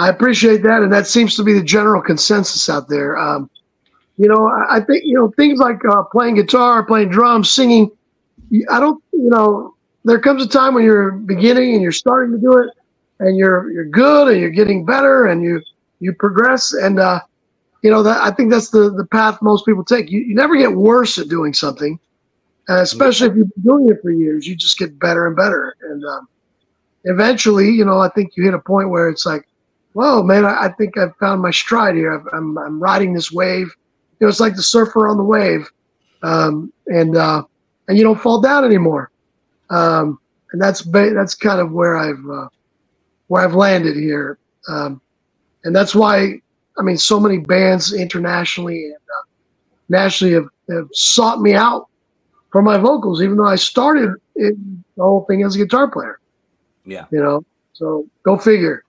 I appreciate that, and that seems to be the general consensus out there. Um, you know, I, I, think you know things like uh, playing guitar, playing drums, singing. I don't, you know, there comes a time when you're beginning and you're starting to do it, and you're you're good and you're getting better and you you progress and uh, you know that I think that's the the path most people take. You you never get worse at doing something, uh, especially if you've been doing it for years. You just get better and better, and um, eventually, you know, I think you hit a point where it's like, whoa, man, I, I think I've found my stride here. i am I'm, I'm riding this wave. You know, it's like the surfer on the wave, um, and uh, and you don't fall down anymore. Um, and that's ba- that's kind of where I've uh, where I've landed here, um, and that's why I mean so many bands internationally and uh, nationally have, have sought me out for my vocals, even though I started it, the whole thing as a guitar player. Yeah, you know. So go figure.